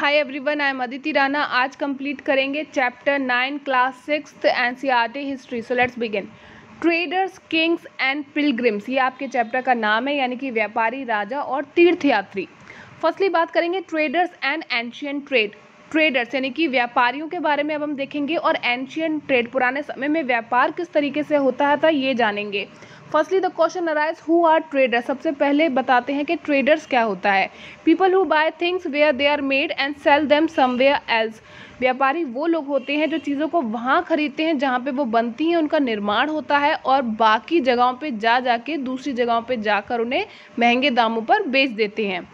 Hi everyone I am Aditi Rana आज complete करेंगे chapter nine class six and C R T history so let's begin traders kings and pilgrims ये आपके chapter का नाम है, यानी कि व्यापारी, राजा और तीर्थयात्री। फर्स्टली बात करेंगे traders and ancient trade traders यानी कि व्यापारियों के बारे में अब हम देखेंगे और एंशियन ट्रेड पुराने समय में व्यापार किस तरीके से होता है था ये जानेंगे। Firstly the question arise who are traders सबसे पहले बताते हैं कि ट्रेडर्स क्या होता है। People who buy things where they are made and sell them somewhere else व्यापारी वो लोग होते हैं जो चीज़ों को वहाँ खरीदते हैं जहाँ पे वो बनती हैं, उनका निर्माण होता है और बाकी जगहों पे जा जा के दूसरी जगहों पे जाकर उन्हें महँगे दामों पर बेच देते हैं।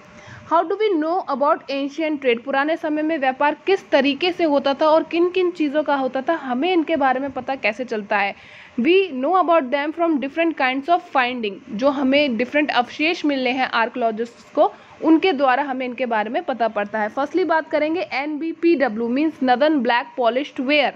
How do we know about ancient trade पुराने समय में व्यापार किस तरीके से होता था और किन किन चीज़ों का होता था? हमें इनके बारे में पता कैसे चलता है? We know about them from different kind of finding जो हमें डिफरेंट अवशेष मिलने हैं आर्कोलॉजिस्ट को। उनके द्वारा हमें इनके बारे में पता पड़ता है। फर्स्टली बात करेंगे N B P W means northern black polished ware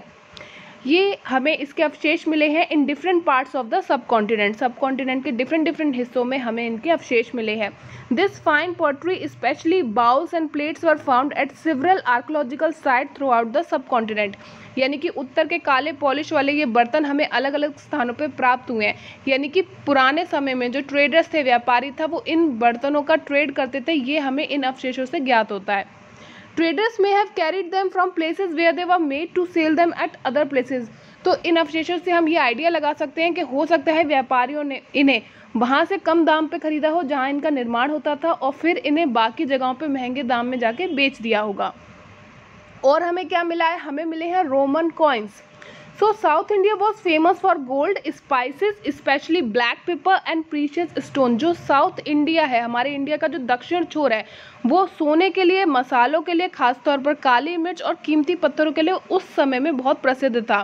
ये हमें इसके अवशेष मिले हैं in different parts of the sub continent sub continent के डिफरेंट डिफरेंट हिस्सों में हमें इनके अवशेष मिले हैं. This fine pottery specially bowls and plates were found at several archaeological site throughout the sub continent यानी कि उत्तर के काले पॉलिश वाले ये बर्तन हमें अलग अलग स्थानों पर प्राप्त हुए हैं. यानी कि पुराने समय में जो ट्रेडर्स थे, व्यापारी था, वो इन बर्तनों का ट्रेड करते थे, ये हमें इन अवशेषों से ज्ञात होता है. Traders may have carried them from places where they were made to sell them at other places तो इन अवशेषों से हम ये आइडिया लगा सकते हैं कि हो सकता है व्यापारियों ने इन्हें वहाँ से कम दाम पे खरीदा हो जहाँ इनका निर्माण होता था और फिर इन्हें बाकी जगहों पे महँगे दाम में जाके बेच दिया होगा। और हमें क्या मिला है? हमें मिले हैं Roman coins so South India was famous for gold spices specially black pepper and precious stone जो साउथ इंडिया है, हमारे इंडिया का जो दक्षिण छोर है, वो सोने के लिए, मसालों के लिए, खासतौर पर काली मिर्च और कीमती पत्थरों के लिए उस समय में बहुत प्रसिद्ध था।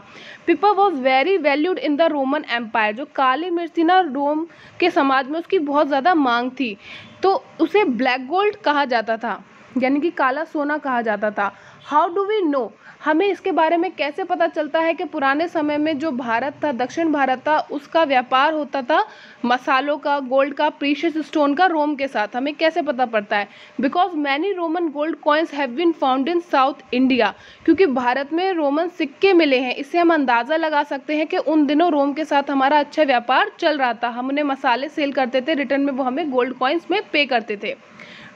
Pepper was very valued in the Roman empire जो काली मिर्च थी ना, रोम के समाज में उसकी बहुत ज़्यादा मांग थी। तो उसे ब्लैक गोल्ड कहा जाता था, यानी कि काला सोना कहा जाता था। हाउ डू वी नो हमें इसके बारे में कैसे पता चलता है कि पुराने समय में जो भारत था, दक्षिण भारत था, उसका व्यापार होता था मसालों का गोल्ड का प्रीशियस स्टोन का, रोम के साथ। हमें कैसे पता पड़ता है? Because many Roman gold coins have been found in South India क्योंकि भारत में रोमन सिक्के मिले हैं। इससे हम अंदाज़ा लगा सकते हैं कि उन दिनों रोम के साथ हमारा अच्छा व्यापार चल रहा था। हम उन्हें मसाले सेल करते थे रिटर्न में वो हमें गोल्ड कॉइन्स में पे करते थे।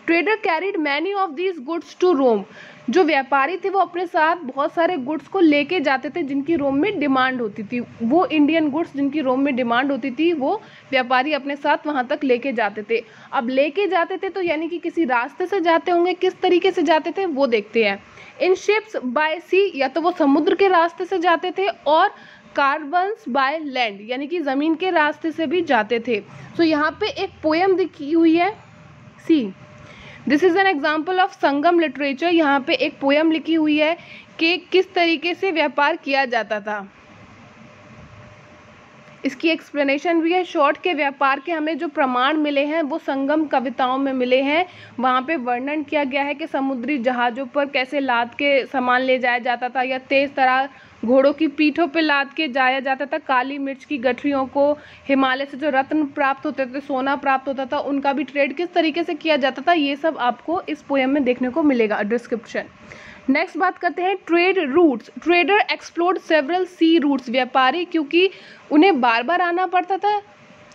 Trader carried many of these goods to Rome. जो व्यापारी थे, वो अपने साथ बहुत सारे गुड्स को लेके जाते थे जिनकी रोम में डिमांड होती थी। वो इंडियन गुड्स जिनकी रोम में डिमांड होती थी, वो व्यापारी अपने साथ वहाँ तक लेके जाते थे। अब लेके जाते थे तो यानी कि किसी रास्ते से जाते होंगे, किस तरीके से जाते थे, वो देखते हैं। इन शिप्स बाय सी या तो वो समुद्र के रास्ते से जाते थे और कार्बन्स बाय लैंड यानी कि ज़मीन के रास्ते से भी जाते थे। तो यहाँ पे एक पोएम दिखी हुई है। See this is an example of Sangam literature यहाँ पे एक पोएम लिखी हुई है कि किस तरीके से व्यापार किया जाता था। इसकी एक्सप्लेनेशन भी है। शॉर्ट के व्यापार के हमें जो प्रमाण मिले हैं, वो संगम कविताओं में मिले हैं। वहाँ पे वर्णन किया गया है कि समुद्री जहाज़ों पर कैसे लाद के सामान ले जाया जाता था या तेज़ तरह घोड़ों की पीठों पर लाद के जाया जाता था। काली मिर्च की गठरियों को हिमालय से जो रत्न प्राप्त होते थे, सोना प्राप्त होता था, उनका भी ट्रेड किस तरीके से किया जाता था, ये सब आपको इस पोएम में देखने को मिलेगा डिस्क्रिप्शन नेक्स्ट बात करते हैं trade routes trader explore several sea routes व्यापारी, क्योंकि उन्हें बार बार आना पड़ता था,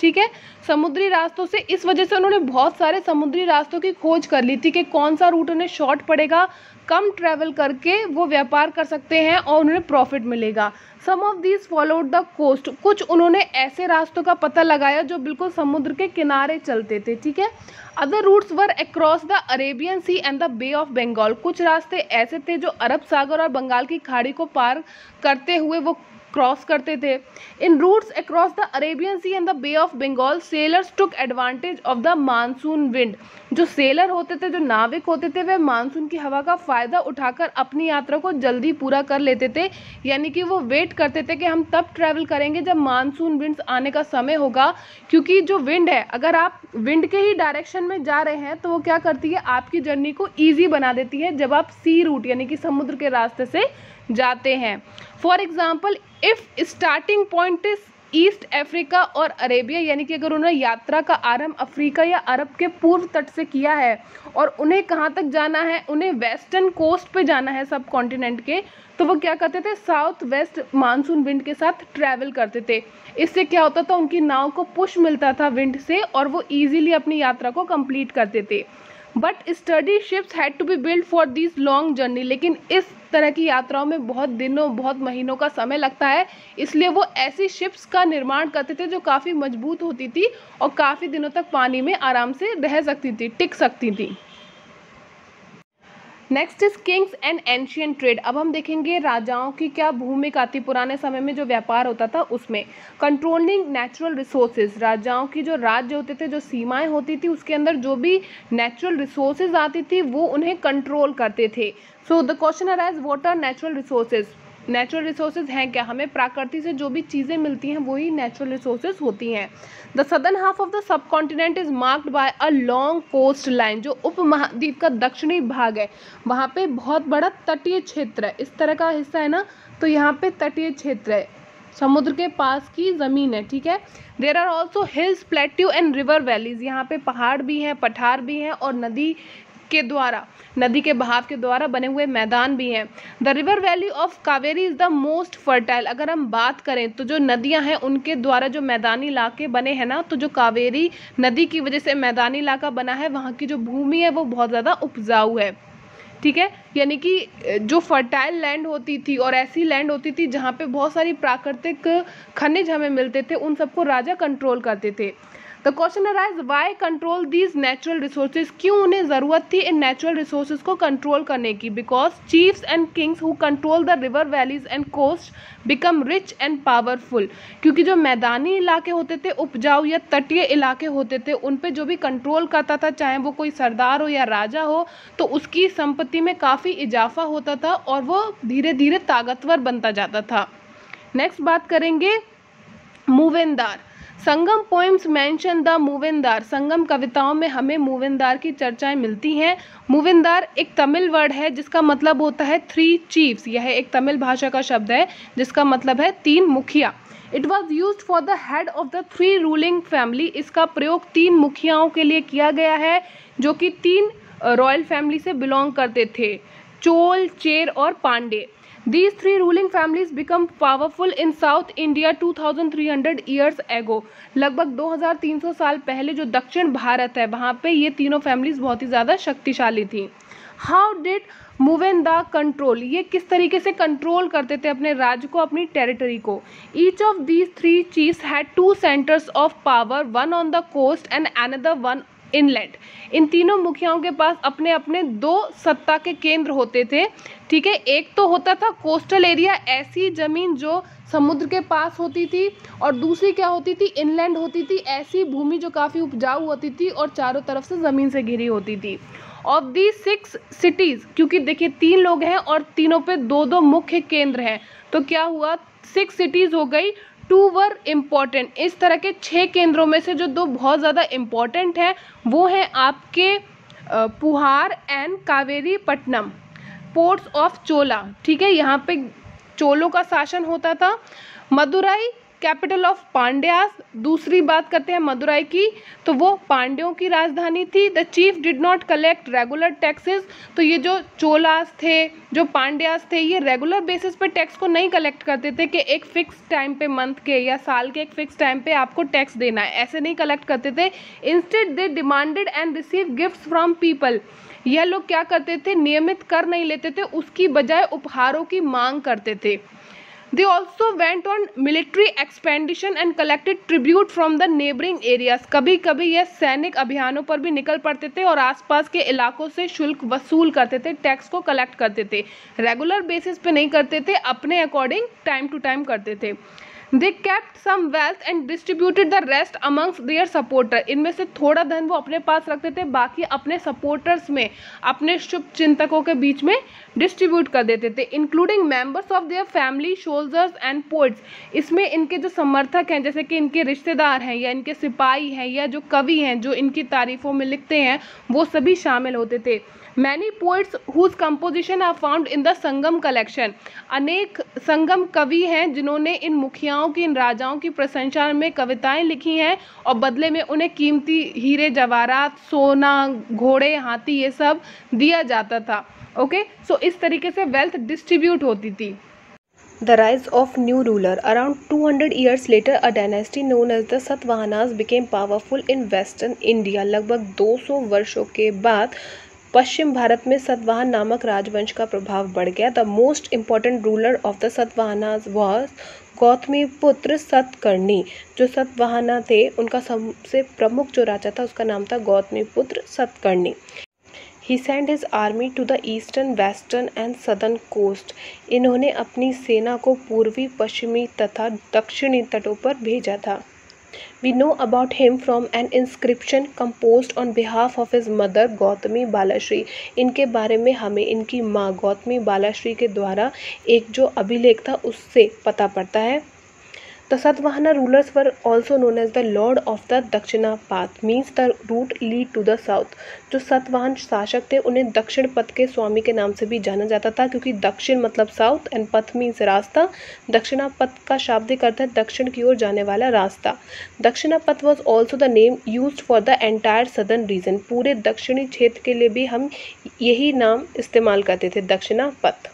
ठीक है? समुद्री रास्तों से इस वजह से उन्होंने बहुत सारे समुद्री रास्तों की खोज कर ली थी कि कौन सा रूट उन्हें शॉर्ट पड़ेगा कम ट्रैवल करके वो व्यापार कर सकते हैं और उन्हें प्रॉफिट मिलेगा। Some of these followed the coast कुछ उन्होंने ऐसे रास्तों का पता लगाया जो बिल्कुल समुद्र के किनारे चलते थे, ठीक है? Other routes were across the Arabian Sea and the Bay of Bengal कुछ रास्ते ऐसे थे जो अरब सागर और बंगाल की खाड़ी को पार करते हुए वो क्रॉस करते थे। In routes across the Arabian Sea and the Bay of Bengal sailors took advantage of the monsoon wind जो सेलर होते थे, जो नाविक होते थे, वे मानसून की हवा का फ़ायदा उठाकर अपनी यात्रा को जल्दी पूरा कर लेते थे। यानी कि वो वेट करते थे कि हम तब ट्रैवल करेंगे जब मानसून विंड्स आने का समय होगा। क्योंकि जो विंड है, अगर आप विंड के ही डायरेक्शन में जा रहे हैं तो वो क्या करती है, आपकी जर्नी को ईजी बना देती है जब आप सी रूट यानी कि समुद्र के रास्ते से जाते हैं। For example if starting point is East Africa और अरेबिया यानी कि अगर उन्होंने यात्रा का आरंभ अफ्रीका या अरब के पूर्व तट से किया है और उन्हें कहाँ तक जाना है, उन्हें वेस्टर्न कोस्ट पे जाना है सब कॉन्टिनेंट के तो वो क्या करते थे? साउथ वेस्ट मानसून विंड के साथ ट्रैवल करते थे। इससे क्या होता था? उनकी नाव को पुश मिलता था विंड से और वो ईजिली अपनी यात्रा को कंप्लीट करते थे। But study ships had to be build for this long journey लेकिन इस तरह की यात्राओं में बहुत दिनों, बहुत महीनों का समय लगता है। इसलिए वो ऐसी शिप्स का निर्माण करते थे जो काफ़ी मज़बूत होती थी और काफ़ी दिनों तक पानी में आराम से रह सकती थी, टिक सकती थी। Next is kings and ancient trade अब हम देखेंगे राजाओं की क्या भूमिका थी पुराने समय में जो व्यापार होता था उसमें। कंट्रोलिंग नेचुरल रिसोर्सेज राजाओं की जो राज्य होते थे, जो सीमाएँ होती थी, उसके अंदर जो भी नेचुरल रिसोर्सेज आती थी, वो उन्हें कंट्रोल करते थे। So the question arise what are natural resources natural resources हैं क्या? हमें प्रकृति से जो भी चीज़ें मिलती हैं, वही नेचुरल रिसोर्सेज होती हैं। The southern half of the sub continent is marked by a long coast line जो उप महाद्वीप का दक्षिणी भाग है। वहाँ पे बहुत बड़ा तटीय क्षेत्र है। इस तरह का हिस्सा है ना? तो यहाँ पे तटीय क्षेत्र है। समुद्र के पास की ज़मीन है, ठीक है? There are also hills plateau and river valleys यहाँ पे पहाड़ भी हैं, पठार भी हैं और नदी के द्वारा, नदी के बहाव के द्वारा बने हुए मैदान भी हैं। The river valley of Kaveri is the most fertile अगर हम बात करें तो जो नदियाँ हैं, उनके द्वारा जो मैदानी इलाके बने हैं ना तो जो कावेरी नदी की वजह से मैदानी इलाका बना है, वहाँ की जो भूमि है, वो बहुत ज़्यादा उपजाऊ है। ठीक है? यानी कि जो फर्टाइल लैंड होती थी और ऐसी लैंड होती थी, जहाँ पे बहुत सारी प्राकृतिक खनिज हमें मिलते थे, उन सबको राजा कंट्रोल करते थे। The question arise why control these natural resources क्यों उन्हें ज़रूरत थी इन नेचुरल रिसोर्सेज को कंट्रोल करने की? Because chiefs and kings who control the river valleys and coast become rich and powerful क्योंकि जो मैदानी इलाके होते थे, उपजाऊ या तटीय इलाके होते थे, उन पर जो भी कंट्रोल करता था, चाहे वो कोई सरदार हो या राजा हो तो उसकी संपत्ति में काफ़ी इजाफा होता था और वो धीरे धीरे ताकतवर बनता जाता था। नेक्स्ट बात करेंगे, Muvendar. Sangam poems mention the Muvendar Sangam कविताओं में हमें मूवेंदार की चर्चाएँ मिलती हैं। मूवेंदार एक तमिल वर्ड है, जिसका मतलब होता है थ्री चीफ्स यह एक तमिल भाषा का शब्द है, जिसका मतलब है तीन मुखिया। It was use for the head of the three ruling family इसका प्रयोग तीन मुखियाओं के लिए किया गया है, जो कि तीन रॉयल फैमिली से बिलोंग करते थे। चोल, चेर और Pandey. These three ruling families become powerful in South India 2300 years ago. लगभग 2300 साल पहले जो दक्षिण भारत है, वहाँ पे ये तीनों फैमिलीज़ बहुत ही ज़्यादा शक्तिशाली थी। How did move in the control ये किस तरीके से कंट्रोल करते थे अपने राज्य को, अपनी टेरिटरी को? Each of these three cheese had two centres of power one on the coast and another one inland. इन तीनों मुखियाओं के पास अपने अपने दो सत्ता के केंद्र होते थे, ठीक है? एक तो होता था कोस्टल एरिया, ऐसी ज़मीन जो समुद्र के पास होती थी, और दूसरी क्या होती थी? इनलैंड होती थी, ऐसी भूमि जो काफ़ी उपजाऊ होती थी और चारों तरफ़ से ज़मीन से घिरी होती थी। ऑफ़ दी सिक्स सिटीज़ क्योंकि देखिए तीन लोग हैं और तीनों पे दो दो मुख्य केंद्र हैं तो क्या हुआ? सिक्स सिटीज़ हो गई टू वर इंपॉर्टेंट इस तरह के छः केंद्रों में से जो दो बहुत ज़्यादा इंपॉर्टेंट हैं, वो हैं आपके Puhar and Kaveri Pattinam ports of Chola, ठीक है? यहाँ पे चोलों का शासन होता था। मदुराई कैपिटल ऑफ़ पांड्यास, दूसरी बात करते हैं मदुराई की तो वो पांड्यों की राजधानी थी। The chief did not collect regular taxes तो ये जो चोलास थे, जो पांड्यास थे, ये रेगुलर बेसिस पे टैक्स को नहीं कलेक्ट करते थे कि एक फिक्स टाइम पे मंथ के या साल के एक फिक्स टाइम पे आपको टैक्स देना है। ऐसे नहीं कलेक्ट करते थे। Instead they demanded and receive gift from people यह लोग क्या करते थे? नियमित कर नहीं लेते थे। उसकी बजाय उपहारों की मांग करते थे। They also went on military expedition and collected tribute from the neighbouring areas कभी कभी यह सैनिक अभियानों पर भी निकल पड़ते थे और आसपास के इलाकों से शुल्क वसूल करते थे टैक्स को कलेक्ट करते थे। रेगुलर बेसिस पे नहीं करते थे, अपने अकॉर्डिंग टाइम टू टाइम करते थे। They kept some wealth and distributed the rest amongst their supporter इनमें से थोड़ा धन वो अपने पास रखते थे, बाकी अपने सपोर्टर्स में, अपने शुभ चिंतकों के बीच में डिस्ट्रीब्यूट कर देते थे including members of their family soldiers and poets इसमें इनके जो समर्थक हैं, जैसे कि इनके रिश्तेदार हैं, या इनके सिपाही हैं, या जो कवि हैं, जो इनकी तारीफों में लिखते हैं, वो सभी शामिल होते थे। Many poets whose composition are found in the Sangam collection अनेक संगम कवि हैं जिन्होंने इन मुखियाओं की इन राजाओं की प्रशंसा में कविताएँ लिखी हैं और बदले में उन्हें कीमती हीरे जवाहरात सोना घोड़े हाथी ये सब दिया जाता था ओके okay? सो so, इस तरीके से वेल्थ डिस्ट्रीब्यूट होती थी The rise of new ruler. Around 200 years later, a dynasty known as the Satavahanas became powerful in western India. लगभग 200 वर्षों के बाद पश्चिम भारत में सतवाहन नामक राजवंश का प्रभाव बढ़ गया। The most important ruler of the Satavahana was Gautamiputra Satakarni जो सतवाहना थे, उनका सबसे प्रमुख जो राजा था, उसका नाम था Gautamiputra Satakarni he send his army to the eastern western and southern coast इन्होंने अपनी सेना को पूर्वी, पश्चिमी तथा दक्षिणी तटों पर भेजा था। We know about him from an inscription compose on behalf of his mother Gautami Balashri इनके बारे में हमें इनकी माँ गौतमी बालाश्री के द्वारा एक जो अभिलेख था, उससे पता पड़ता है। The Satvahana rulers were also known as the Lord of the Dakshina path means the route lead to the south. जो सतवाहन शासक थे, उन्हें दक्षिण पथ के स्वामी के नाम से भी जाना जाता था, क्योंकि दक्षिण मतलब साउथ एंड पथ मीन्स रास्ता। दक्षिणा पथ का शाब्दिक अर्थ है दक्षिण की ओर जाने वाला रास्ता। Dakshinapatha was also the name use for the entire southern region पूरे दक्षिणी क्षेत्र के लिए भी हम यही नाम इस्तेमाल करते थे, Dakshinapatha.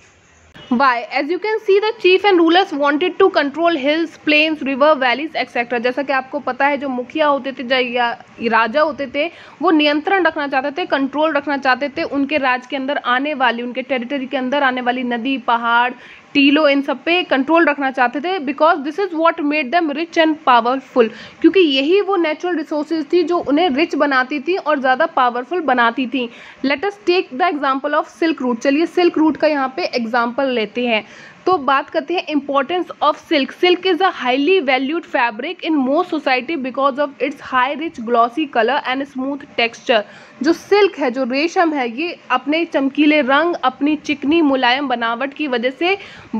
Why? As you can see the chief and rulers wanted to control hills plains river valleys etcetera जैसा कि आपको पता है, जो मुखिया होते थे या राजा होते थे, वो नियंत्रण रखना चाहते थे कंट्रोल रखना चाहते थे, उनके राज के अंदर आने वाली, उनके टेरिटरी के अंदर आने वाली नदी, पहाड़ टीलो इन सब पे कंट्रोल रखना चाहते थे because this is what made them rich and powerful क्योंकि यही वो नेचुरल रिसोर्सेज थी जो उन्हें रिच बनाती थी और ज़्यादा पावरफुल बनाती थी. Let's take the example of silk route चलिए सिल्क रूट का यहाँ पे एग्ज़ाम्पल लेते हैं. तो बात करते हैं importance of silk silk is a highly valued fabric in most society because of its high rich glossy colour and smooth texture जो सिल्क है, जो रेशम है, ये अपने चमकीले रंग, अपनी चिकनी मुलायम बनावट की वजह से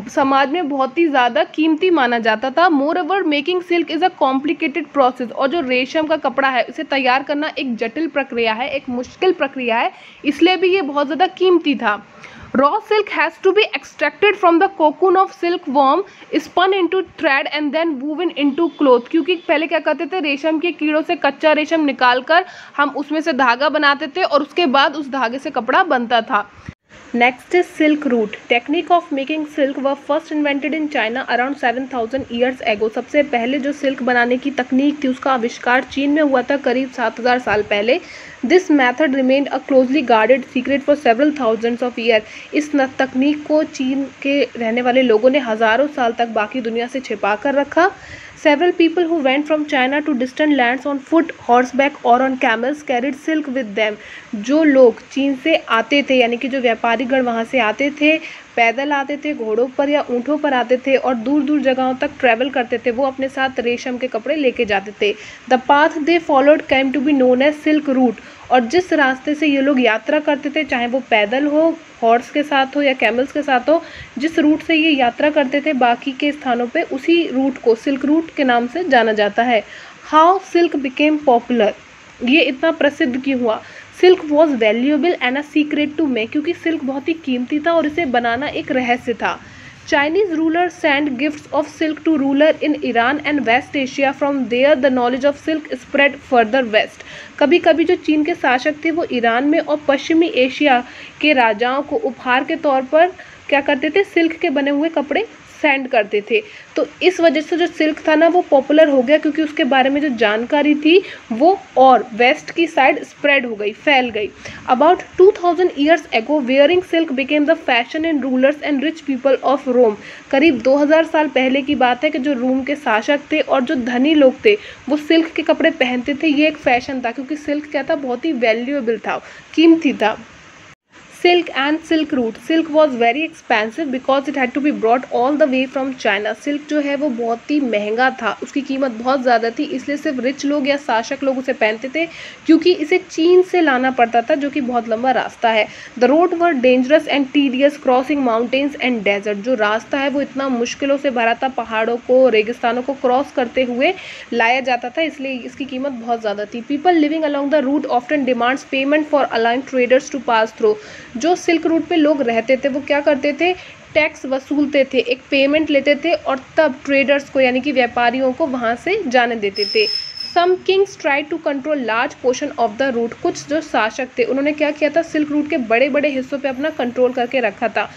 समाज में बहुत ही ज़्यादा कीमती माना जाता था। Moreover making silk is a complicated process और जो रेशम का कपड़ा है, उसे तैयार करना एक जटिल प्रक्रिया है, एक मुश्किल प्रक्रिया है, इसलिए भी ये बहुत ज़्यादा कीमती था। Raw silk has to be extracted from the cocoon of silk worm, spun into thread and then woven into cloth. क्योंकि पहले क्या करते थे रेशम के कीड़ों से कच्चा रेशम निकाल कर हम उसमें से धागा बनाते थे और उसके बाद उस धागे से कपड़ा बनता था Next silk route technique of making silk silk were first invented in China around 7000 years ago. सबसे पहले जो सिल्क बनाने की तकनीक थी, उसका आविष्कार चीन में हुआ था करीब 7000 साल पहले। This method remained a closely guarded secret for several thousands of year इस तकनीक को चीन के रहने वाले लोगों ने हज़ारों साल तक बाकी दुनिया से छिपा कर रखा। Several people who went from China to distant lands on foot, horseback or on camels carried silk with them. जो लोग चीन से आते थे यानी कि जो vyapari गण वहाँ से आते थे पैदल आते थे घोड़ों पर या ऊँटों पर आते थे और दूर दूर जगहों तक ट्रैवल करते थे वो अपने साथ रेशम के कपड़े लेके जाते थे the path they followed came to be known as silk route और जिस रास्ते से ये लोग यात्रा करते थे चाहे वो पैदल हो हॉर्स के साथ हो या कैमल्स के साथ हो जिस रूट से ये यात्रा करते थे बाकी के स्थानों पे उसी रूट को सिल्क रूट के नाम से जाना जाता है हाउ सिल्क बिकेम पॉपुलर ये इतना प्रसिद्ध क्यों हुआ silk was valuable and a secret to me क्योंकि सिल्क बहुत ही कीमती था और इसे बनाना एक रहस्य था Chinese rulers sent gifts of silk to ruler in Iran and West Asia. From there, the knowledge of silk spread further west. कभी कभी जो चीन के शासक थे वो ईरान में और पश्चिमी एशिया के राजाओं को उपहार के तौर पर क्या करते थे? सिल्क के बने हुए कपड़े सेंड करते थे। तो इस वजह से जो सिल्क था ना, वो पॉपुलर हो गया क्योंकि उसके बारे में जो जानकारी थी, वो और वेस्ट की साइड स्प्रेड हो गई, फैल गई। About two thousand years ago wearing silk became the fashion in rulers and rich people of Rome करीब 2000 साल पहले की बात है कि जो रोम के शासक थे और जो धनी लोग थे, वो सिल्क के कपड़े पहनते थे। ये एक फ़ैशन था, क्योंकि सिल्क क्या था? बहुत ही वैल्यूएबल था, कीमती था। Silk and silk route silk was very expensive because it had to be brought all the way from China silk जो है वो बहुत ही महँगा था। उसकी कीमत बहुत ज़्यादा थी, इसलिए सिर्फ़ रिच लोग या शासक लोग उसे पहनते थे, क्योंकि इसे चीन से लाना पड़ता था, जो कि बहुत लंबा रास्ता है। The road were dangerous and tedious crossing mountains and desert जो रास्ता है वो इतना मुश्किलों से भरा था, पहाड़ों को, रेगिस्तानों को क्रॉस करते हुए लाया जाता था, इसलिए इसकी कीमत बहुत ज़्यादा थी। People living along the route often demands payment for allowing traders to pass through जो सिल्क रूट पे लोग रहते थे, वो क्या करते थे? टैक्स वसूलते थे, एक पेमेंट लेते थे और तब ट्रेडर्स को, यानी कि व्यापारियों को वहाँ से जाने देते थे। Some kings try to control large portion of the route कुछ जो शासक थे, उन्होंने क्या किया था? सिल्क रूट के बड़े बड़े हिस्सों पे अपना कंट्रोल करके रखा था।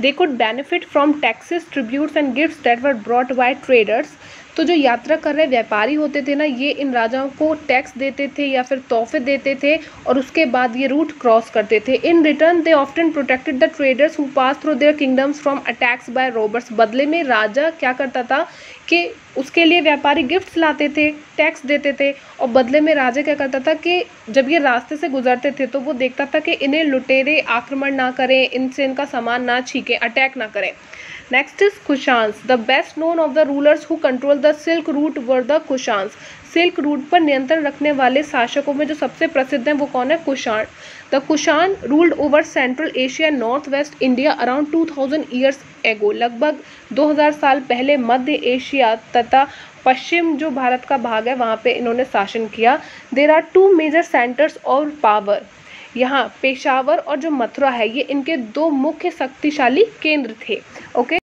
They could benefit from taxes tributes and gifts that were brought by traders तो जो यात्रा कर रहे व्यापारी होते थे ना, ये इन राजाओं को टैक्स देते थे या फिर तोहफे देते थे और उसके बाद ये रूट क्रॉस करते थे। In return they often protected the traders who pass through their kingdoms from attacks by robbers बदले में राजा क्या करता था कि उसके लिए व्यापारी गिफ्ट्स लाते थे टैक्स देते थे और बदले में राजा क्या करता था कि जब ये रास्ते से गुजरते थे तो वो देखता था कि इन्हें लुटेरे आक्रमण ना करें, इनसे इनका सामान ना छीके अटैक ना करें। Next is Kushans the best known of the rulers who control the silk route were the Kushans silk route पर नियंत्रण रखने वाले शासकों में जो सबसे प्रसिद्ध हैं वो कौन है? Kushan the Kushan ruled over central Asia north west India around 2000 years ago लगभग 2000 साल पहले मध्य एशिया तथा पश्चिम जो भारत का भाग है, वहाँ पे इन्होंने शासन किया। There are two major centres of power यहाँ पेशावर और जो मथुरा है, ये इनके दो मुख्य शक्तिशाली केंद्र थे ओके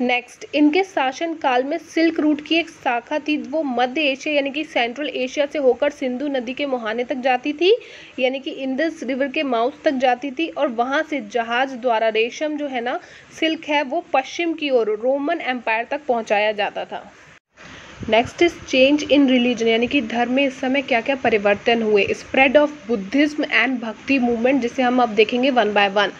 नेक्स्ट इनके शासन काल में सिल्क रूट की एक शाखा थी, वो मध्य एशिया यानी कि सेंट्रल एशिया से होकर सिंधु नदी के मुहाने तक जाती थी, यानी कि इंडस रिवर के माउथ तक जाती थी, और वहाँ से जहाज़ द्वारा रेशम जो है ना सिल्क है, वो पश्चिम की ओर रोमन एम्पायर तक पहुँचाया जाता था। Next is change in religion यानी कि धर्म में इस समय क्या क्या परिवर्तन हुए? Spread of Buddhism and bhakti movement जिसे हम अब देखेंगे one by one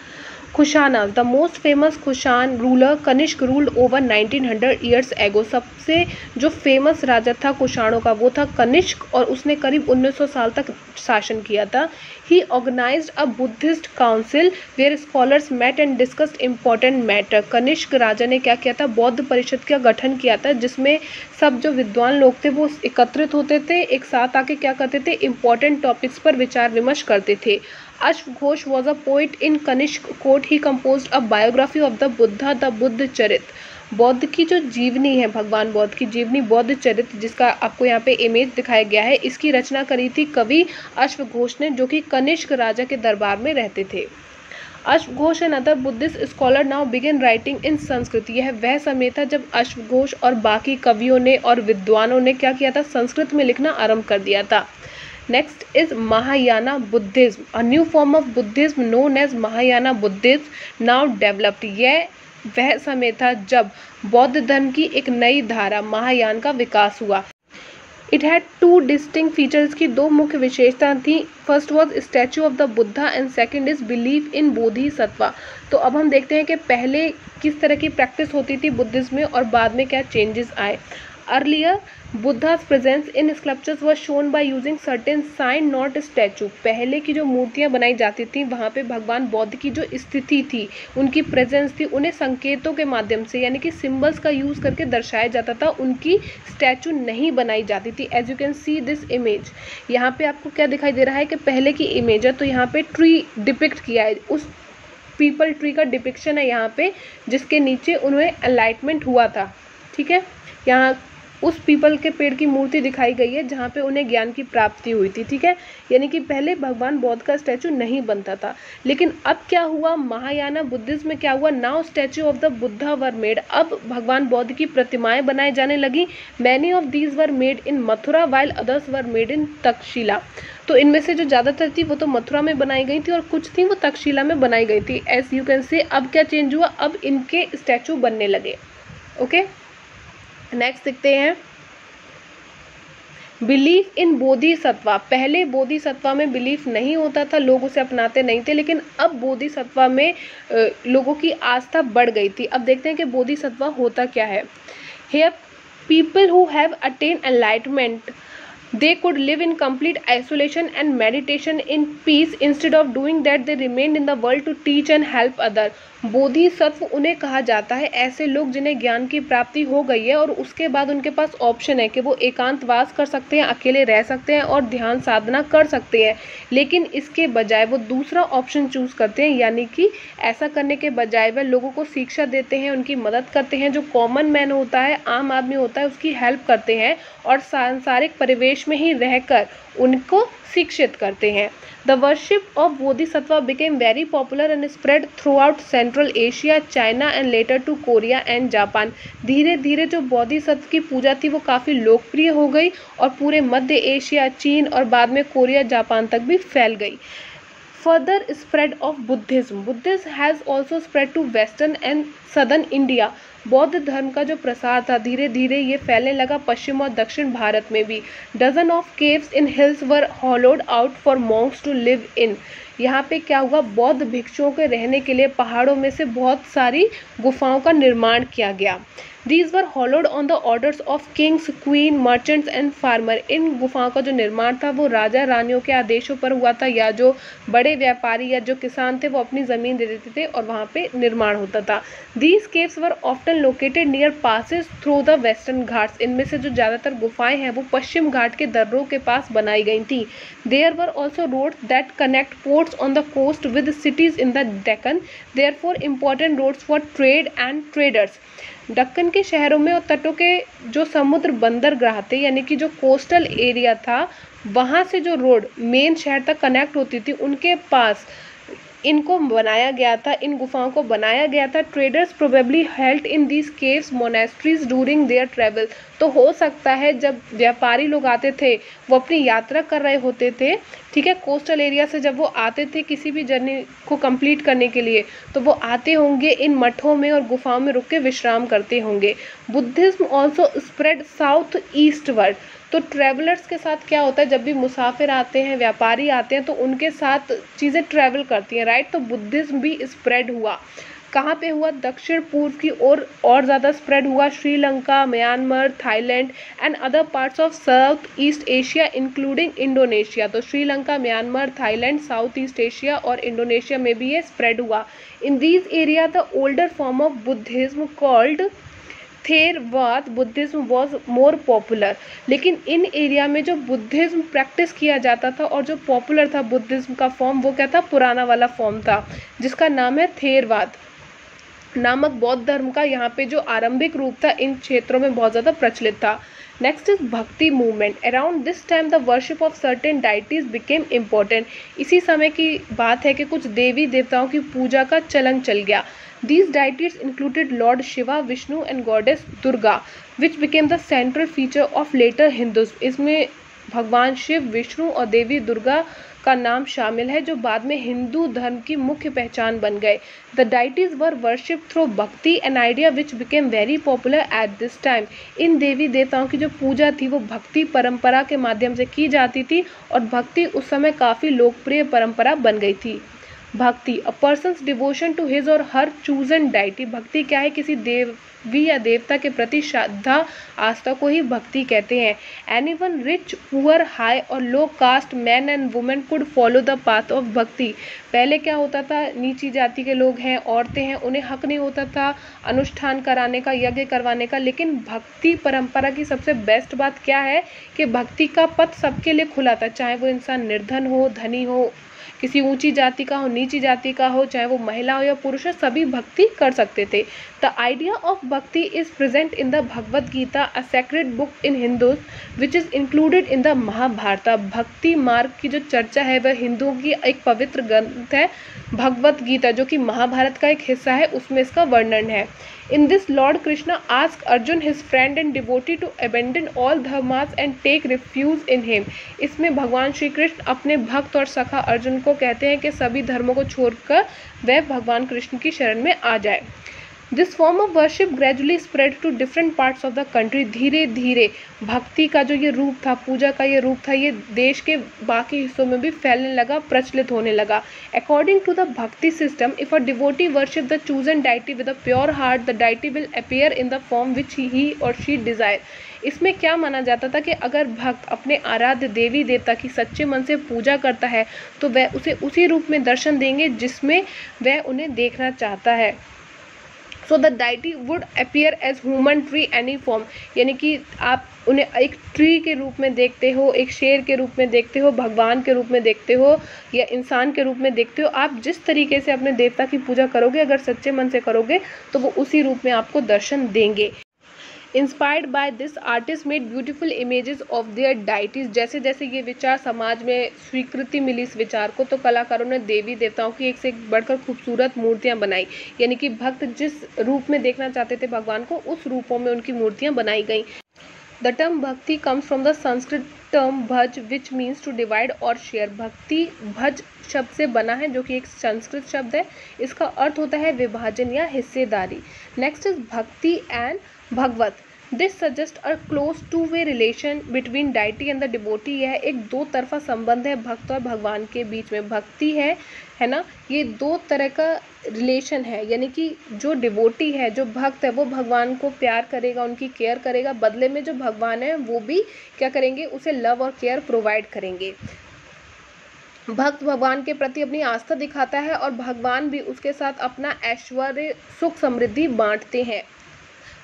Kushana the most famous Kushan ruler Kanishka ruled over 1900 years ago सबसे जो फ़ेमस राजा था कुशाणों का, वो था कनिष्क और उसने करीब 1900 साल तक शासन किया था। He organise a Buddhist council where scholars met and discussed important matter Kanishka राजा ने क्या किया था? बौद्ध परिषद का गठन किया था, जिसमें सब जो विद्वान लोग थे, वो एकत्रित होते थे, एक साथ आके क्या करते थे? इंपॉर्टेंट टॉपिक्स पर विचार विमर्श करते थे। अश्व Ghosh was a poet in Kanishka court he compose a biography of the Buddha the Buddhacharita बौद्ध की जो जीवनी है, भगवान बौद्ध की जीवनी, बौद्ध चरित्र जिसका आपको यहाँ पे इमेज दिखाया गया है, इसकी रचना करी थी कवि अश्वघोष ने, जो कि कनिष्क राजा के दरबार में रहते थे। अश्वघोष and other Buddhist scholar now begin writing in Sanskrit यह वह समय था जब अश्वघोष और बाकी कवियों ने और विद्वानों ने क्या किया था? संस्कृत में लिखना आरंभ कर दिया था। Next is Mahayana Buddhism a new form of Buddhism known as Mahayana Buddhism now developed यह वह समय था जब बौद्ध धर्म की एक नई धारा महायान का विकास हुआ। It had two distinct features की दो मुख्य विशेषता थी। First was statue of the Buddha and second is believe in Bodhisattva तो अब हम देखते हैं कि पहले किस तरह की प्रैक्टिस होती थी बुद्धिज्म में और बाद में क्या चेंजेस आए। Earlier Buddha's presence in sculptures was shown by using certain sign not statue पहले की जो मूर्तियाँ बनाई जाती थी, वहाँ पे भगवान बौद्ध की जो स्थिति थी, उनकी प्रेजेंस थी, उन्हें संकेतों के माध्यम से, यानी कि सिम्बल्स का यूज़ करके दर्शाया जाता था, उनकी स्टैचू नहीं बनाई जाती थी. As you can see this image यहाँ पे आपको क्या दिखाई दे रहा है कि पहले की इमेज है तो यहाँ पे ट्री डिपिक्ट किया है. उस पीपल ट्री का डिपिक्शन है यहाँ पे, जिसके नीचे उन्हें अलाइटमेंट हुआ था. ठीक है? यहाँ उस पीपल के पेड़ की मूर्ति दिखाई गई है, जहाँ पे उन्हें ज्ञान की प्राप्ति हुई थी, ठीक है? यानी कि पहले भगवान बौद्ध का स्टैचू नहीं बनता था। लेकिन अब क्या हुआ? महायाना बुद्धिज्म में क्या हुआ? Now statue of the Buddha were made. अब भगवान बौद्ध की प्रतिमाएँ बनाई जाने लगी। Many of these were made in Mathura, while others were made in Takshashila. तो इनमें से जो ज़्यादातर थी, वो तो मथुरा में बनाई गई थी और कुछ थी, वो तक्षशिला में बनाई गई थी। एज यू कैन से अब क्या चेंज हुआ? अब इनके स्टैचू बनने लगे। Okay okay? नेक्स्ट देखते हैं। बिलीफ इन बोधिसत्वा पहले बोधिसत्वा में बिलीफ नहीं होता था, लोग उसे अपनाते नहीं थे, लेकिन अब बोधिसत्वा में लोगों की आस्था बढ़ गई थी। अब देखते हैं कि बोधिसत्वा होता क्या है। Here people who have attain enlightenment they could live in complete isolation and meditation in peace instead of doing that, they remained in the world to teach and help other. Bodhisattva उन्हें कहा जाता है, ऐसे लोग जिन्हें ज्ञान की प्राप्ति हो गई है और उसके बाद उनके पास ऑप्शन है कि वो एकांतवास कर सकते हैं, अकेले रह सकते हैं और ध्यान साधना कर सकते हैं। लेकिन इसके बजाय वो दूसरा ऑप्शन चूज़ करते हैं, यानी कि ऐसा करने के बजाय वह लोगों को शिक्षा देते हैं, उनकी मदद करते हैं, जो कॉमन मैन होता है, आम आदमी होता है, उसकी हेल्प करते हैं और सांसारिक परिवेश में ही रहकर उनको शिक्षित करते हैं। The worship of Bodhisattva became very popular and spread throughout central Asia China and later to Korea and Japan धीरे धीरे जो बोधिसत्व की पूजा थी वो काफ़ी लोकप्रिय हो गई और पूरे मध्य एशिया चीन और बाद में कोरिया जापान तक भी फैल गई। Further spread of Buddhism Buddhism has also spread to western and southern India बौद्ध धर्म का जो प्रसार था धीरे धीरे ये फैलने लगा पश्चिम और दक्षिण भारत में भी। Dozen of caves in hills were hollowed out for monks to live in यहाँ पे क्या हुआ? बौद्ध भिक्षुओं के रहने के लिए पहाड़ों में से बहुत सारी गुफाओं का निर्माण किया गया। These were hollowed on the orders of kings queen merchants and farmer इन गुफाओं का जो निर्माण था, वो राजा रानियों के आदेशों पर हुआ था, या जो बड़े व्यापारी या जो किसान थे, वो अपनी ज़मीन दे देते थे और वहाँ पे निर्माण होता था। These caves were often located near passes through the western Ghats. इनमें से जो ज़्यादातर गुफाएँ हैं, वो पश्चिम घाट के दर्रों के पास बनाई गई थी। There were also roads that connect ports on the coast with cities in the Deccan therefore important roads for trade and traders Deccan के शहरों में और तटों के जो समुद्र बंदरगाह थे, यानी कि जो कोस्टल एरिया था, वहाँ से जो रोड, मेन शहर तक कनेक्ट होती थी, उनके पास इनको बनाया गया था, इन गुफाओं को बनाया गया था। Traders probably held in these caves monasteries during their travel तो हो सकता है जब व्यापारी लोग आते थे, वो अपनी यात्रा कर रहे होते थे, ठीक है कोस्टल एरिया से जब वो आते थे किसी भी जर्नी को कंप्लीट करने के लिए तो वो आते होंगे इन मठों में और गुफाओं में रुक के विश्राम करते होंगे। Buddhism also spread south eastward तो ट्रैवलर्स के साथ क्या होता है? जब भी मुसाफिर आते हैं, व्यापारी आते हैं तो उनके साथ चीज़ें ट्रैवल करती हैं राइट तो बुद्धिज़्म भी स्प्रेड हुआ। कहाँ पे हुआ? दक्षिण पूर्व की ओर और और ज़्यादा स्प्रेड हुआ। Sri Lanka, Myanmar, Thailand and other parts of south east Asia including Indonesia तो Sri Lanka, Myanmar, Thailand south east Asia और इंडोनेशिया में भी ये स्प्रेड हुआ। In these area the older form of Buddhism called Theravada Buddhism was more popular लेकिन इन area में जो बुद्धिज्म प्रैक्टिस किया जाता था और जो पॉपुलर था बुद्धिज्म का फॉर्म वो क्या था? पुराना वाला फॉर्म था, जिसका नाम है थेरवाद। नामक बौद्ध धर्म का यहाँ पे जो आरंभिक रूप था, इन क्षेत्रों में बहुत ज़्यादा प्रचलित था। Next is bhakti movement around this time the worship of certain deities became important इसी समय की बात है कि कुछ देवी देवताओं की पूजा का चलन चल गया। These deities included lord Shiva Vishnu and goddess Durga which became the central feature of later Hindus. इसमें भगवान शिव, विष्णु और देवी दुर्गा का नाम शामिल है, जो बाद में हिंदू धर्म की मुख्य पहचान बन गए। The deities were worship through bhakti an idea which became very popular at this time इन देवी देवताओं की जो पूजा थी, वो भक्ति परंपरा के माध्यम से की जाती थी और भक्ति उस समय काफ़ी लोकप्रिय परंपरा बन गई थी। Bhakti a person's devotion to his or her chosen deity भक्ति क्या है? किसी देवी या देवता के प्रति श्रद्धा, आस्था को ही भक्ति कहते हैं। Anyone rich poor high or low caste man and women could follow the path of bhakti पहले क्या होता था? नीची जाति के लोग हैं, औरतें हैं, उन्हें हक नहीं होता था अनुष्ठान कराने का, यज्ञ करवाने का। लेकिन भक्ति परंपरा की सबसे बेस्ट बात क्या है कि भक्ति का पथ सबके लिए खुला था। चाहे वो इंसान निर्धन हो, धनी हो किसी ऊँची जाति का हो, नीची जाति का हो, चाहे वो महिला हो या पुरुष हो, सभी भक्ति कर सकते थे। The idea of bhakti is present in the Bhagavad Gita a sacred book in Hindus which is included in the Mahabharata bhakti मार्ग की जो चर्चा है, वह हिंदुओं की एक पवित्र ग्रंथ है भगवत गीता जो कि महाभारत का एक हिस्सा है, उसमें इसका वर्णन है। In this lord Krishna ask Arjuna his friend and devotee to abandon all dharmas and take refuge in him इसमें भगवान श्री कृष्ण अपने भक्त और सखा अर्जुन को कहते हैं कि सभी धर्मों को छोड़कर वह भगवान कृष्ण की शरण में आ जाए। This form of worship gradually spread to different parts of the country धीरे धीरे भक्ति का जो ये रूप था, पूजा का ये रूप था, ये देश के बाकी हिस्सों में भी फैलने लगा, प्रचलित होने लगा। According to the bhakti system if a devotee worship the chosen deity with a pure heart the deity will appear in the form which he or she desire इसमें क्या माना जाता था कि अगर भक्त अपने आराध्य देवी देवता की सच्चे मन से पूजा करता है तो वह उसे उसी रूप में दर्शन देंगे जिसमें वह उन्हें देखना चाहता है। So the deity would appear as human tree any form यानी कि आप उन्हें एक ट्री के रूप में देखते हो, एक शेर के रूप में देखते हो, भगवान के रूप में देखते हो, या इंसान के रूप में देखते हो, आप जिस तरीके से अपने देवता की पूजा करोगे, अगर सच्चे मन से करोगे तो वो उसी रूप में आपको दर्शन देंगे। Inspired by this artist made beautiful images of their deities जैसे जैसे ये विचार समाज में स्वीकृति मिली इस विचार को तो कलाकारों ने देवी देवताओं की एक से एक बढ़कर खूबसूरत मूर्तियाँ बनाई। यानी कि भक्त जिस रूप में देखना चाहते थे भगवान को, उस रूपों में उनकी मूर्तियाँ बनाई गई। The term bhakti comes from the Sanskrit term bhaj which means to divide or share भक्ति भज शब्द से बना है, जो कि एक संस्कृत शब्द है। इसका अर्थ होता है विभाजन या हिस्सेदारी। Next is bhakti and bhagavat. This suggest a close two way relation between deity and the डिबोटी यह एक दो तरफा संबंध है, भक्त और भगवान के बीच में। भक्ति है है ना? ये दो तरह का रिलेशन है। यानी कि जो डिबोटी है, जो भक्त है, वो भगवान को प्यार करेगा, उनकी केयर करेगा। बदले में जो भगवान है, वो भी क्या करेंगे? उसे लव और केयर प्रोवाइड करेंगे। भक्त भगवान के प्रति अपनी आस्था दिखाता है और भगवान भी उसके साथ अपना ऐश्वर्य, सुख समृद्धि बांटते हैं।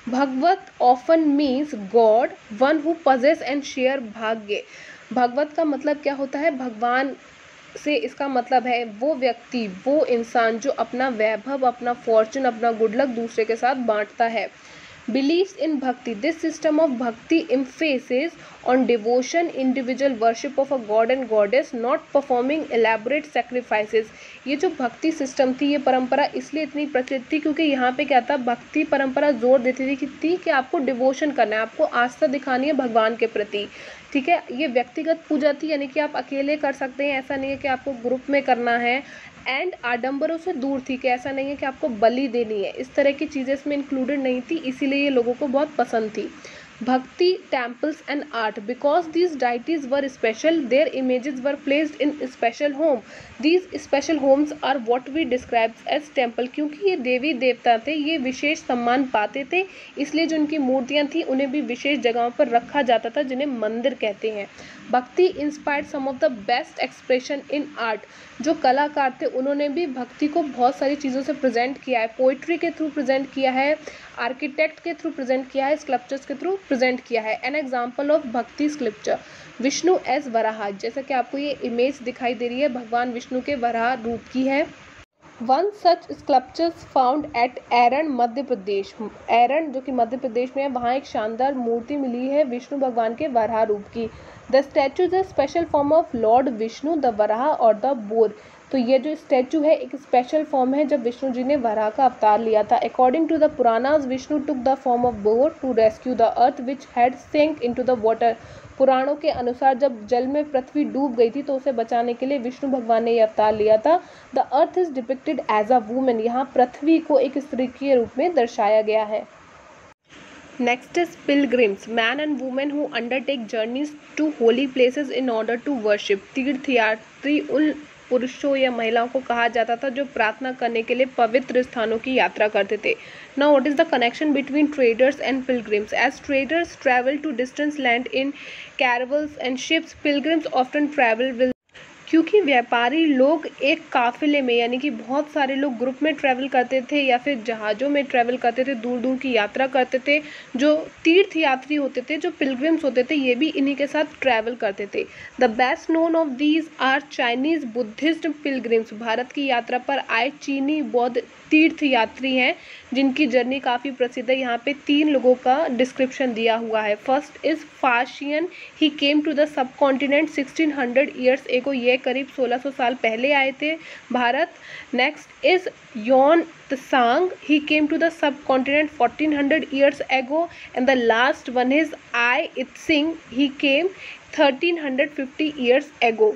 Bhagavat often means God one who possess and share bhagya. भगवत का मतलब क्या होता है? भगवान से इसका मतलब है वो व्यक्ति, वो इंसान जो अपना वैभव, अपना फॉर्चून अपना गुडलक दूसरे के साथ बांटता है। Believes in bhakti. This system of bhakti emphasis on devotion, individual worship of a god and goddess, not performing elaborate sacrifices. ये जो भक्ति सिस्टम थी, ये परंपरा इसलिए इतनी प्रचलित थी क्योंकि यहाँ पे क्या था? भक्ति परंपरा ज़ोर देती थी कि थी कि आपको डिवोशन करना है, आपको आस्था दिखानी है भगवान के प्रति। ठीक है? ये व्यक्तिगत पूजा थी, यानी कि आप अकेले कर सकते हैं, ऐसा नहीं है कि आपको ग्रुप में करना है। एंड आडम्बरों से दूर थी कि ऐसा नहीं है कि आपको बलि देनी है। इस तरह की चीज़ें इसमें इंक्लूडेड नहीं थी, इसीलिए ये लोगों को बहुत पसंद थी। Bhakti temples and art because these deities were special their images were placed in special home these special homes are what we describe as temple क्योंकि ये देवी देवता थे, ये विशेष सम्मान पाते थे, इसलिए जो उनकी मूर्तियाँ थी, उन्हें भी विशेष जगहों पर रखा जाता था, जिन्हें मंदिर कहते हैं। Bhakti inspired some of the best expression in art जो कलाकार थे, उन्होंने भी भक्ति को बहुत सारी चीज़ों से प्रेजेंट किया है। पोइट्री के थ्रू प्रेजेंट किया है आर्किटेक्ट के थ्रू प्रेजेंट किया है स्कल्पचर्स के थ्रू प्रेजेंट किया है। An example of bhakti sculpture Vishnu as Varaha जैसा कि आपको ये इमेज दिखाई दे रही है, भगवान विष्णु के वराह रूप की है। One such sculptures found at Eran Madhya Pradesh Eran जो कि मध्य प्रदेश में है, वहाँ एक शानदार मूर्ति मिली है विष्णु भगवान के वराह रूप की। The statue is a special form of Lord Vishnu the Varaha or the boar तो ये जो स्टैचू है, एक स्पेशल फॉर्म है जब विष्णु जी ने वराह का अवतार लिया था। According to the Puranas Vishnu took the form of boar to rescue the earth which had sink into the water पुराणों के अनुसार जब जल में पृथ्वी डूब गई थी तो उसे बचाने के लिए विष्णु भगवान ने यह अवतार लिया था। The earth is depicted as a woman यहाँ पृथ्वी को एक स्त्री के रूप में दर्शाया गया है। Next is pilgrims man and women who undertake journeys to holy places in order to worship तीर्थयात्री उन पुरुषों या महिलाओं को कहा जाता था जो प्रार्थना करने के लिए पवित्र स्थानों की यात्रा करते थे। Now what is the connection between traders and pilgrims as traders travel to distance land in caravels and ships pilgrims often travel will क्योंकि व्यापारी लोग एक काफ़िले में, यानी कि बहुत सारे लोग ग्रुप में ट्रैवल करते थे या फिर जहाज़ों में ट्रैवल करते थे दूर दूर की यात्रा करते थे, जो तीर्थ यात्री होते थे, जो पिलग्रिम्स होते थे, ये भी इन्हीं के साथ ट्रैवल करते थे। The best known of these are Chinese Buddhist pilgrims Bharat की यात्रा पर आए चीनी बौद्ध तीर्थ यात्री हैं, जिनकी जर्नी काफ़ी प्रसिद्ध है। यहाँ पे तीन लोगों का डिस्क्रिप्शन दिया हुआ है। First is Fa Xian he came to the subcontinent sixteen hundred years ago ये करीब 1600 साल पहले आए थे Bharat. Next is Yeon Zang he came to the subcontinent fourteen hundred years ago and the last one is Itsing he came thirteen hundred fifty years ago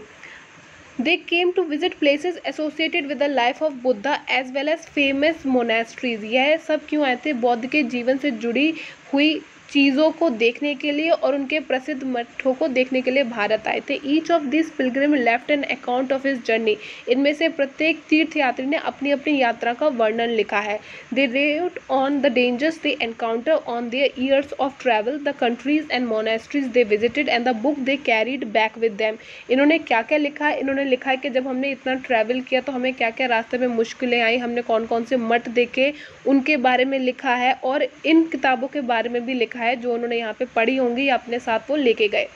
They came to visit places associated with the life of Buddha as well as famous monasteries. यह सब क्यों आए थे बौद्ध के जीवन से जुड़ी हुई चीज़ों को देखने के लिए और उनके प्रसिद्ध मठों को देखने के लिए भारत आए थे। Each of this pilgrim left an account of his journey इनमें से प्रत्येक तीर्थयात्री ने अपनी अपनी यात्रा का वर्णन लिखा है। They wrote on the dangers they encounter on their years of travel the countries and monasteries they visited and the book they carried back with them इन्होंने क्या क्या लिखा है? इन्होंने लिखा है कि जब हमने इतना ट्रैवल किया तो हमें क्या क्या रास्ते में मुश्किलें आई? हमने कौन कौन से मठ देखे? उनके बारे में लिखा है और इन किताबों के बारे में भी लिखा है। जो उन्होंने यहाँ पे पढ़ी होंगी या अपने साथ वो लेके गए।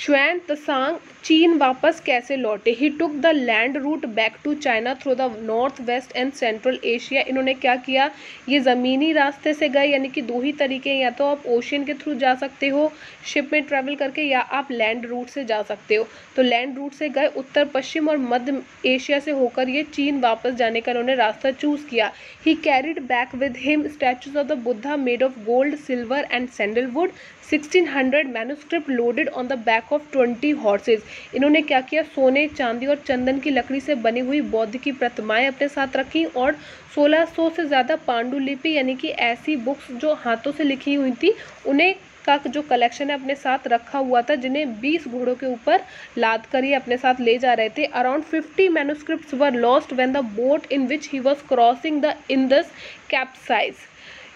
श्वेन तसांग चीन वापस कैसे लौटे? He took the land route back to China through the north west and central Asia इन्होंने क्या किया? ये ज़मीनी रास्ते से गए, यानी कि दो ही तरीके या तो आप ओशियन के थ्रू जा सकते हो शिप में ट्रैवल करके, या आप लैंड रूट से जा सकते हो। तो लैंड रूट से गए, उत्तर, पश्चिम और मध्य एशिया से होकर ये चीन वापस जाने का इन्होंने रास्ता चूज़ किया। He carried back with him statues of the Buddha made of gold silver and sandalwood 1600 manuscript loaded on the back of 20 horses इन्होंने क्या किया? सोने, चांदी और चंदन की लकड़ी से बनी हुई बौद्ध की प्रतिमाएँ अपने साथ रखी और 1600 से ज़्यादा पांडुलिपि यानी कि ऐसी बुक्स जो हाथों से लिखी हुई थी, उन्हें का जो कलेक्शन है अपने साथ रखा हुआ था, जिन्हें 20 घोड़ों के ऊपर लाद कर ही अपने साथ ले जा रहे थे। Around 50 manuscript were lost when the boat in which he was crossing the Indus capsize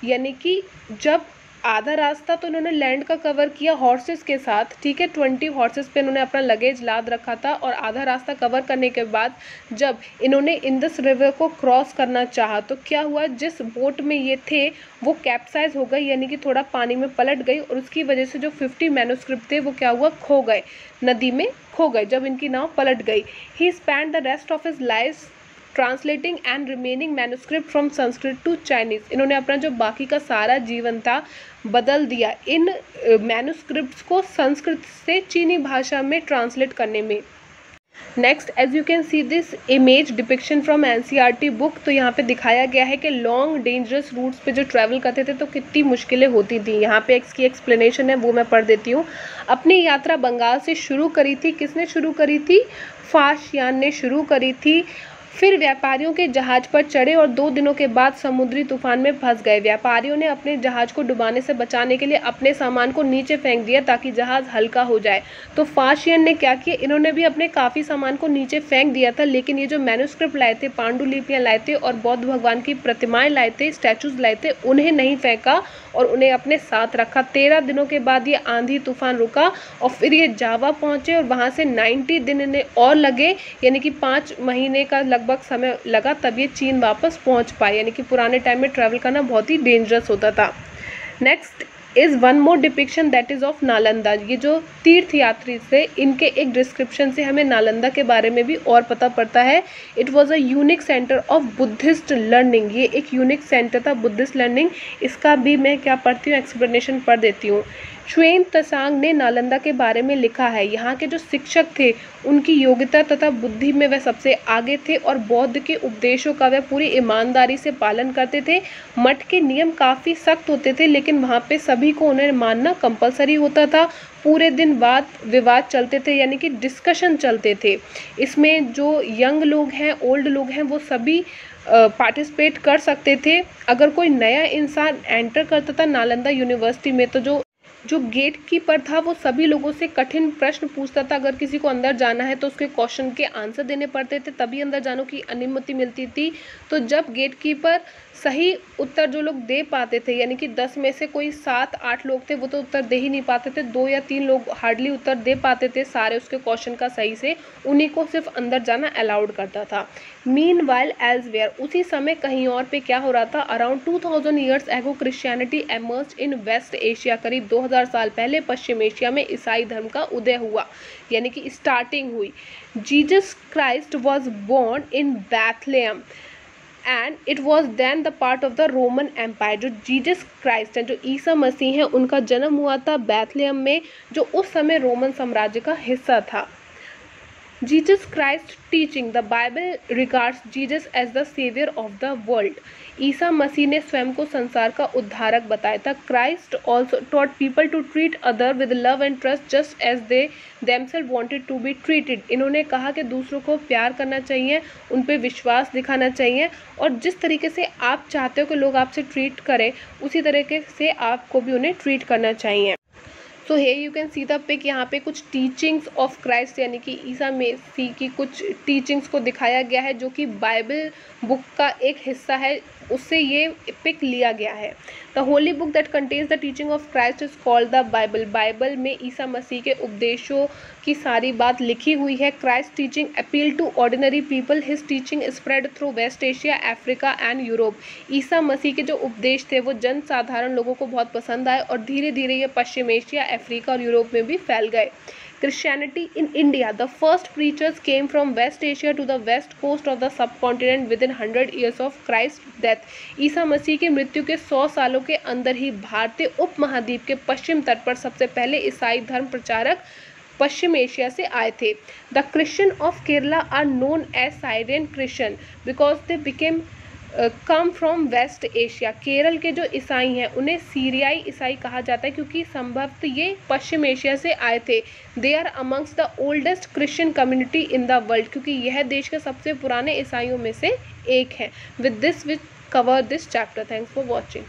यानी कि जब आधा रास्ता तो इन्होंने लैंड का कवर किया हॉर्सेस के साथ, ठीक है? ट्वेंटी हॉर्सेस पे इन्होंने अपना लगेज लाद रखा था और आधा रास्ता कवर करने के बाद जब इन्होंने इंदस रिवर को क्रॉस करना चाहा तो क्या हुआ? जिस बोट में ये थे, वो कैप्साइज हो गई, यानी कि थोड़ा पानी में पलट गई और उसकी वजह से जो फिफ्टी मैनुस्क्रिप्ट थे, वो क्या हुआ? खो गए, नदी में खो गए, जब इनकी नाव पलट गई। He spend the rest of his life translating and remaining manuscript from Sanskrit to Chinese इन्होंने अपना जो बाकी का सारा जीवन था बदल दिया। इन मैनुस्क्रिप्ट को संस्कृत से चीनी भाषा में ट्रांसलेट करने में। Next as you can see this image depiction from N C R T book तो यहाँ पे दिखाया गया है कि लॉन्ग डेंजरस रूट्स पे जो ट्रैवल करते थे तो कितनी मुश्किलें होती थी। यहाँ पे इसकी एक्सप्लेनेशन है, वो मैं पढ़ देती हूँ। अपनी यात्रा बंगाल से शुरू करी थी, किसने शुरू करी थी? फाशियान ने शुरू करी थी। फिर व्यापारियों के जहाज़ पर चढ़े और दो दिनों के बाद समुद्री तूफ़ान में फंस गए। व्यापारियों ने अपने जहाज़ को डुबाने से बचाने के लिए अपने सामान को नीचे फेंक दिया ताकि जहाज़ हल्का हो जाए। तो फाशियन ने क्या किया? इन्होंने भी अपने काफ़ी सामान को नीचे फेंक दिया था, लेकिन ये जो मैनुस्क्रिप्ट लाए थे, पांडुलिपियाँ लाए थे और बौद्ध भगवान की प्रतिमाएँ लाए थे स्टैचूज लाए थे, उन्हें नहीं फेंका। और उन्हें अपने साथ रखा। तेरह दिनों के बाद ये आंधी तूफ़ान रुका और फिर ये जावा पहुँचे और वहाँ से नाइन्टी दिन इन्हें और लगे, यानी कि पाँच महीने का लगभग समय लगा, तब ये चीन वापस पहुँच पाए। यानी कि पुराने टाइम में ट्रैवल करना बहुत ही डेंजरस होता था। Next is one more depiction that is of Nalanda ये जो तीर्थ यात्री थे इनके एक डिस्क्रिप्शन से हमें नालंदा के बारे में भी और पता पड़ता है। It was a unique centre of Buddhist learning ये एक यूनिक सेंटर था बुद्धिस्ट लर्निंग इसका भी मैं क्या पढ़ती हूँ एक्सप्लेनेशन पढ़ देती हूँ। श्वेन तसांग ने नालंदा के बारे में लिखा है। यहाँ के जो शिक्षक थे, उनकी योग्यता तथा बुद्धि में वह सबसे आगे थे और बौद्ध के उपदेशों का वह पूरी ईमानदारी से पालन करते थे। मठ के नियम काफ़ी सख्त होते थे, लेकिन वहाँ पे सभी को उन्हें मानना कंपलसरी होता था। पूरे दिन वाद विवाद चलते थे, यानी कि डिस्कशन चलते थे। इसमें जो यंग लोग हैं ओल्ड लोग हैं, वो सभी पार्टिसिपेट कर सकते थे। अगर कोई नया इंसान एंटर करता था नालंदा यूनिवर्सिटी में तो जो जो गेट कीपर था, वो सभी लोगों से कठिन प्रश्न पूछता था। अगर किसी को अंदर जाना है तो उसके क्वेश्चन के आंसर देने पड़ते थे, तभी अंदर जाने की अनुमति मिलती थी। तो जब गेट कीपर सही उत्तर जो लोग दे पाते थे, यानी कि दस में से कोई सात, आठ लोग थे, वो तो उत्तर दे ही नहीं पाते थे। दो या तीन लोग हार्डली उत्तर दे पाते थे, सारे उसके क्वेश्चन का सही से, उन्हीं को सिर्फ़ अंदर जाना अलाउड करता था। मीन वाइल एल्सवेयर उसी समय कहीं और पे क्या हो रहा था? Around two thousand years ago Christianity emerge in West Asia करीब दो हज़ार साल पहले पश्चिम एशिया में ईसाई धर्म का उदय हुआ, यानी कि स्टार्टिंग हुई। Jesus Christ was born in Bethlehem and it was then the part of the Roman Empire जो जीजस क्राइस्ट हैं, जो ईसा मसीह हैं, उनका जन्म हुआ था बैथलेम में, जो उस समय रोमन साम्राज्य का हिस्सा था। Jesus Christ teaching the Bible regards Jesus as the saviour of the world Isa Masih ने स्वयं को संसार का उद्धारक बताया था। Christ also taught people to treat other with love and trust just as they themselves wanted to be treated इन्होंने कहा कि दूसरों को प्यार करना चाहिए, उन पर विश्वास दिखाना चाहिए और जिस तरीके से आप चाहते हो कि लोग आपसे ट्रीट करें, उसी तरीके से आपको भी उन्हें ट्रीट करना चाहिए। So here you can see the pic यहाँ पे कुछ टीचिंग्स ऑफ़ क्राइस्ट यानी कि ईसा मेसी की कुछ टीचिंग्स को दिखाया गया है, जो कि बाइबल बुक का एक हिस्सा है। उससे ये पिक लिया गया है। The holy book that contains the teaching of Christ is called the Bible Bible में ईसा मसीह के उपदेशों की सारी बात लिखी हुई है। Christ teaching appeal to ordinary people his teaching spread through West Asia Africa and Europe Isa Masih के जो उपदेश थे, वो जन साधारण लोगों को बहुत पसंद आए और धीरे धीरे ये पश्चिम एशिया अफ्रीका और यूरोप में भी फैल गए Christianity in India. The first preachers came from West Asia to the west coast of the subcontinent within 100 years of Christ's death. ईसा मसीह की मृत्यु के 100 सालों के अंदर ही भारतीय उपमहाद्वीप के पश्चिम तट पर सबसे पहले ईसाई धर्म प्रचारक पश्चिम एशिया से आए थे the Christian of Kerala are known as Syrian Christian because they became come from West Asia Kerala के जो ईसाई हैं, उन्हें सीरियाई ईसाई कहा जाता है क्योंकि संभवतः ये पश्चिम एशिया से आए थे। They are amongst the oldest Christian community in the world क्योंकि यह देश के सबसे पुराने ईसाइयों में से एक है। With this which cover this chapter thanks for watching